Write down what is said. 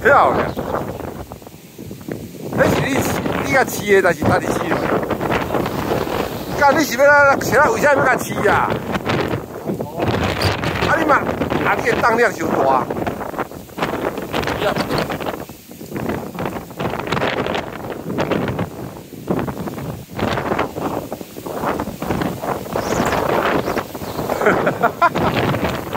漂亮。那是你，你甲饲的，但是家己饲的。干，你是要哪哪啥？为啥要甲饲呀？啊你嘛，啊你的重量伤大。哈哈哈哈哈！